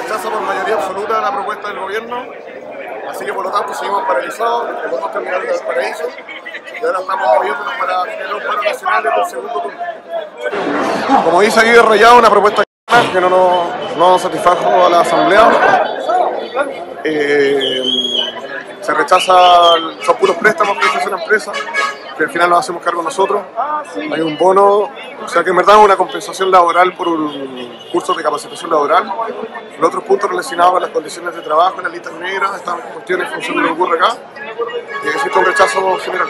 rechaza por mayoría absoluta la propuesta del gobierno, así que por lo tanto seguimos paralizados, el voto terminal del paraíso y ahora estamos moviéndonos para tener un paro nacional del segundo turno. Como dice aquí Rayado, una propuesta que no nos, no satisfajo a la Asamblea. Eh, se rechaza, son puros préstamos que hace una empresa, que al final nos hacemos cargo nosotros. Hay un bono, o sea que en verdad es una compensación laboral por un curso de capacitación laboral. Los otros puntos relacionados con las condiciones de trabajo, en las listas negras, estas cuestiones en función de lo que ocurre acá. Y existe un rechazo general.